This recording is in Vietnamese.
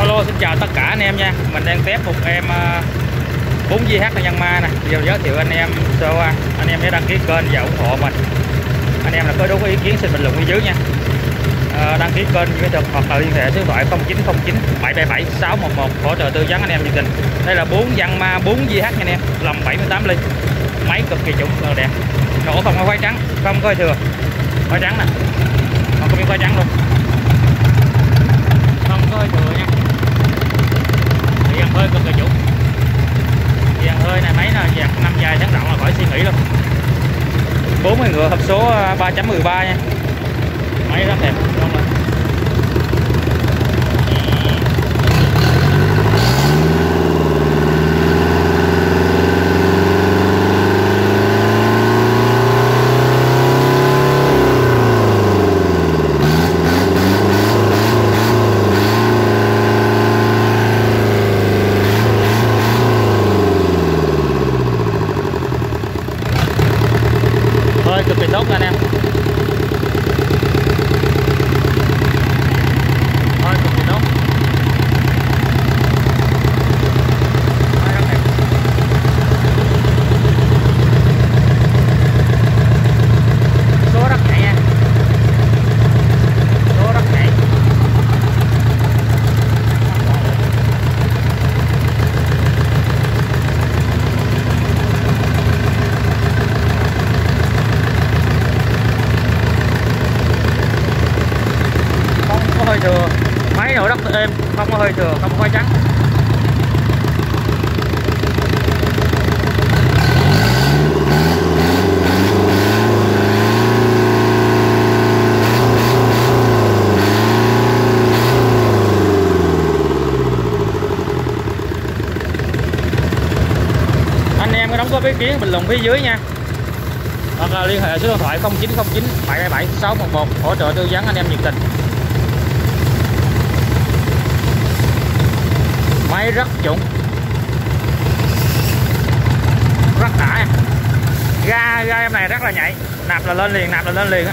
Hello, xin chào tất cả anh em nha. Mình đang test một em 4GH nhân ma nè. Giờ giới thiệu anh em sơ qua. Anh em nhớ đăng ký kênh và ủng hộ mình. Anh em là có đúng ý kiến xin bình luận bên dưới nha. Ờ, đăng ký kênh với thực hoặc là liên hệ số điện thoại 0909 777 611 hỗ trợ tư vấn anh em nhiệt tình Đây là 4 văn ma 4GH nha anh em. Lòng 78 ly. Máy cực kỳ chuẩn đẹp Nổ không có khoái trắng, Không có thừa. Khoái trắng nè. Không có miếng khoái trắng luôn không có hơi thừa nha thì dàn hơi cực kỳ chủ dàn hơi này máy là dàn năm dài tháng nghỉ là luôn 40 ngựa hộp số à, 3.13 nha. Máy rất đẹp không ạ hơi cực kỳ tốt nha anh em hơi cực kỳ tốt Hơi rất đẹp. số rất nhạy nha số rất nhạy không có hơi thừa máy nổ rất êm, không có hơi thừa, không có khói trắng. Anh em có đóng góp ý kiến, bình luận phía dưới nha. Hoặc là liên hệ số điện thoại 0909 777 611 hỗ trợ tư vấn anh em nhiệt tình. Rất chuẩn. Rất đã ga ga em này rất là nhạy. Nạp là lên liền, nạp là lên liền á.